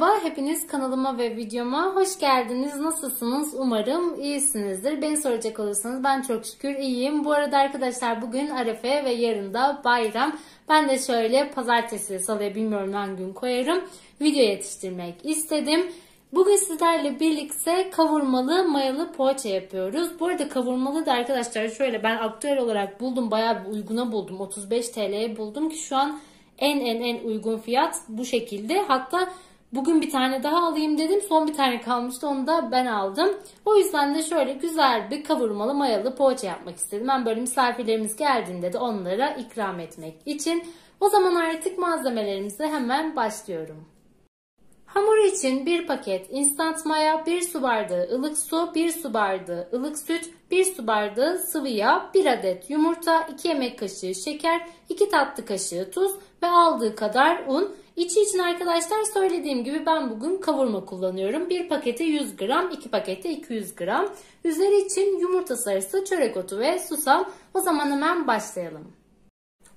Merhaba, hepiniz kanalıma ve videoma hoş geldiniz. Nasılsınız? Umarım iyisinizdir. Beni soracak olursanız ben çok şükür iyiyim. Bu arada arkadaşlar bugün Arefe ve yarın da bayram. Ben de şöyle pazartesi, salıya bilmiyorum hangi gün koyarım. Video yetiştirmek istedim. Bugün sizlerle birlikte kavurmalı mayalı poğaça yapıyoruz. Bu arada kavurmalı da arkadaşlar şöyle ben aktüel olarak buldum. Bayağı bir uyguna buldum. 35 TL'ye buldum ki şu an en en en uygun fiyat bu şekilde. Hatta bugün bir tane daha alayım dedim. Son bir tane kalmıştı onu da ben aldım. O yüzden de şöyle güzel bir kavurmalı mayalı poğaça yapmak istedim. Ben böyle misafirlerimiz geldiğinde de onlara ikram etmek için. O zaman artık malzemelerimize hemen başlıyorum. Hamur için 1 paket instant maya, 1 su bardağı ılık su, 1 su bardağı ılık süt, 1 su bardağı sıvı yağ, 1 adet yumurta, 2 yemek kaşığı şeker, 2 tatlı kaşığı tuz ve aldığı kadar un. İçi için arkadaşlar söylediğim gibi ben bugün kavurma kullanıyorum. 1 pakete 100 gram, 2 pakete 200 gram. Üzeri için yumurta sarısı, çörek otu ve susam. O zaman hemen başlayalım.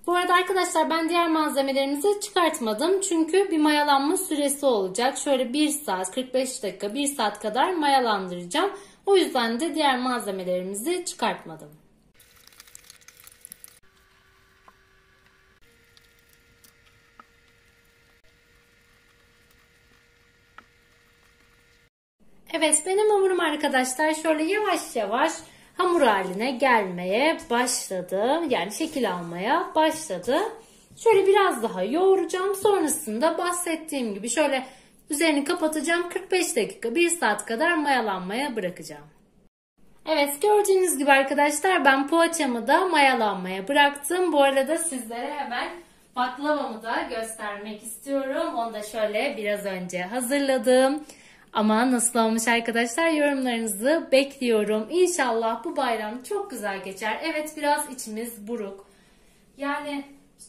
Bu arada arkadaşlar ben diğer malzemelerimizi çıkartmadım. Çünkü bir mayalanma süresi olacak. Şöyle 1 saat 45 dakika 1 saat kadar mayalandıracağım. O yüzden de diğer malzemelerimizi çıkartmadım. Evet benim hamurum arkadaşlar şöyle yavaş yavaş hamur haline gelmeye başladı. Yani şekil almaya başladı. Şöyle biraz daha yoğuracağım. Sonrasında bahsettiğim gibi şöyle üzerini kapatacağım. 45 dakika 1 saat kadar mayalanmaya bırakacağım. Evet gördüğünüz gibi arkadaşlar ben poğaçamı da mayalanmaya bıraktım. Bu arada sizlere hemen baklavamı da göstermek istiyorum. Onu da şöyle biraz önce hazırladım. Ama nasıl olmuş arkadaşlar yorumlarınızı bekliyorum. İnşallah bu bayram çok güzel geçer. Evet biraz içimiz buruk. Yani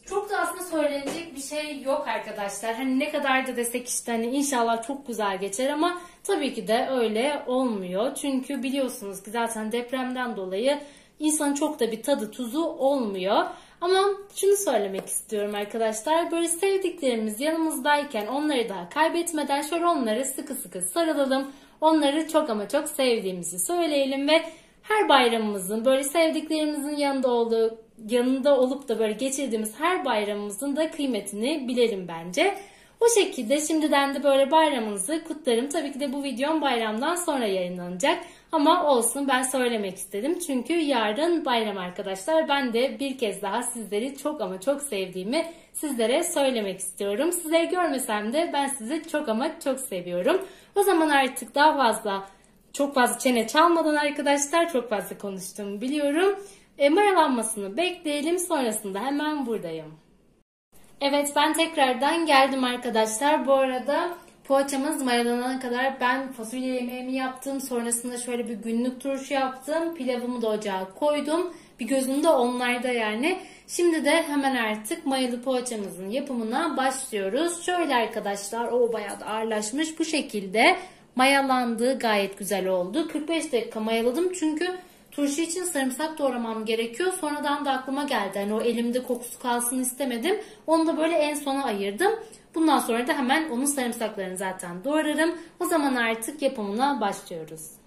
çok da aslında söylenecek bir şey yok arkadaşlar. Hani ne kadar da desek işte hani inşallah çok güzel geçer ama tabii ki de öyle olmuyor. Çünkü biliyorsunuz ki zaten depremden dolayı insanın çok da bir tadı tuzu olmuyor. Ama şunu söylemek istiyorum arkadaşlar. Böyle sevdiklerimiz yanımızdayken onları daha kaybetmeden şöyle onları sıkı sıkı sarılalım. Onları çok ama çok sevdiğimizi söyleyelim ve her bayramımızın böyle sevdiklerimizin yanında olduğu yanında olup da böyle geçirdiğimiz her bayramımızın da kıymetini bilelim bence. O şekilde şimdiden de böyle bayramınızı kutlarım. Tabii ki de bu videom bayramdan sonra yayınlanacak. Ama olsun ben söylemek istedim. Çünkü yarın bayram arkadaşlar. Ben de bir kez daha sizleri çok ama çok sevdiğimi sizlere söylemek istiyorum. Sizleri görmesem de ben sizi çok ama çok seviyorum. O zaman artık daha fazla çok fazla çene çalmadan arkadaşlar çok fazla konuştuğumu biliyorum. E, mayalanmasını bekleyelim. Sonrasında hemen buradayım. Evet ben tekrardan geldim arkadaşlar. Bu arada poğaçamız mayalanana kadar ben fasulye yemeğimi yaptım. Sonrasında şöyle bir günlük turşu yaptım. Pilavımı da ocağa koydum. Bir gözüm de onlarda yani. Şimdi de hemen artık mayalı poğaçamızın yapımına başlıyoruz. Şöyle arkadaşlar o bayağı da ağırlaşmış. Bu şekilde mayalandı. Gayet güzel oldu. 45 dakika mayaladım çünkü Turşu için sarımsak doğramam gerekiyor. Sonradan da aklıma geldi. Hani o elimde kokusu kalsın istemedim. Onu da böyle en sona ayırdım. Bundan sonra da hemen onun sarımsaklarını zaten doğrarım. O zaman artık yapımına başlıyoruz.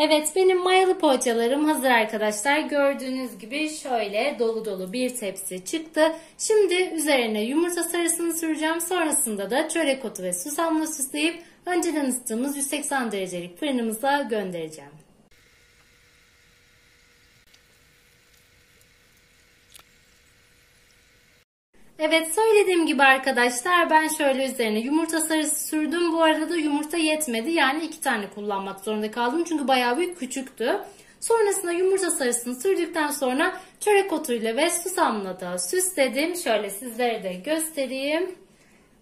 Evet benim mayalı poğaçalarım hazır arkadaşlar. Gördüğünüz gibi şöyle dolu dolu bir tepsi çıktı. Şimdi üzerine yumurta sarısını süreceğim. Sonrasında da çörek otu ve susamla süsleyip önceden ısıttığımız 180 derecelik fırınımıza göndereceğim. Evet söylediğim gibi arkadaşlar ben şöyle üzerine yumurta sarısı sürdüm. Bu arada yumurta yetmedi. Yani iki tane kullanmak zorunda kaldım. Çünkü bayağı bir küçüktü. Sonrasında yumurta sarısını sürdükten sonra çörek otuyla ve susamla da süsledim. Şöyle sizlere de göstereyim.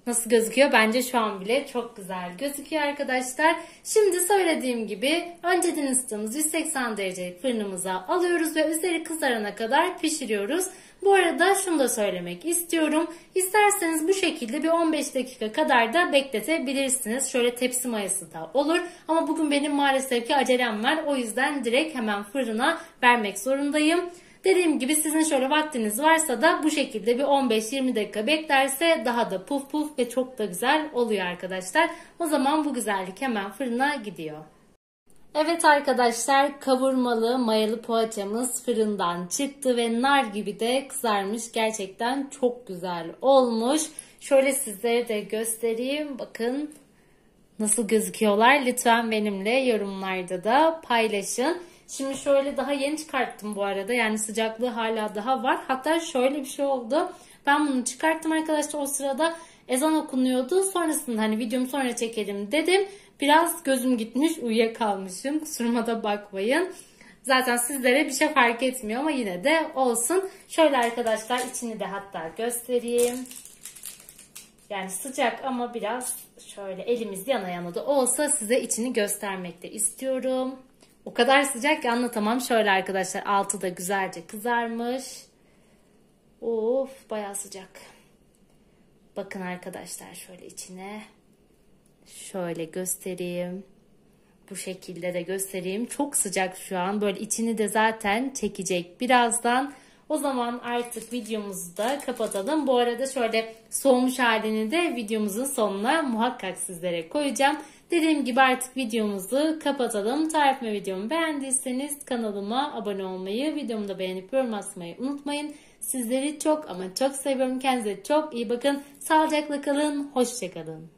Nasıl gözüküyor? Bence şu an bile çok güzel gözüküyor arkadaşlar. Şimdi söylediğim gibi önceden ısıttığımız 180 derecelik fırınımıza alıyoruz ve üzeri kızarana kadar pişiriyoruz. Bu arada şunu da söylemek istiyorum. İsterseniz bu şekilde bir 15 dakika kadar da bekletebilirsiniz. Şöyle tepsi mayası da olur. Ama bugün benim maalesef ki acelem var. O yüzden direkt hemen fırına vermek zorundayım. Dediğim gibi sizin şöyle vaktiniz varsa da bu şekilde bir 15-20 dakika beklerse daha da puf puf ve çok da güzel oluyor arkadaşlar. O zaman bu güzellik hemen fırına gidiyor. Evet arkadaşlar kavurmalı mayalı poğaçamız fırından çıktı ve nar gibi de kızarmış. Gerçekten çok güzel olmuş. Şöyle sizlere de göstereyim. Bakın nasıl gözüküyorlar. Lütfen benimle yorumlarda da paylaşın. Şimdi şöyle daha yeni çıkarttım bu arada. Yani sıcaklığı hala daha var. Hatta şöyle bir şey oldu. Ben bunu çıkarttım arkadaşlar o sırada ezan okunuyordu. Sonrasında hani videomu sonra çekelim dedim. Biraz gözüm gitmiş uyuyakalmışım. Kusuruma da bakmayın. Zaten sizlere bir şey fark etmiyor ama yine de olsun. Şöyle arkadaşlar içini de hatta göstereyim. Yani sıcak ama biraz şöyle elimiz yana yana da olsa size içini göstermek de istiyorum. O kadar sıcak ki anlatamam. Şöyle arkadaşlar altı da güzelce kızarmış. Of bayağı sıcak. Bakın arkadaşlar şöyle içine. Şöyle göstereyim. Bu şekilde de göstereyim. Çok sıcak şu an. Böyle içini de zaten çekecek birazdan. O zaman artık videomuzu da kapatalım. Bu arada şöyle soğumuş halini de videomuzun sonuna muhakkak sizlere koyacağım. Dediğim gibi artık videomuzu kapatalım. Tarifme videomu beğendiyseniz kanalıma abone olmayı, videomu da beğenip yorum atmayı unutmayın. Sizleri çok ama çok seviyorum. Kendinize çok iyi bakın. Sağlıcakla kalın. Hoşçakalın.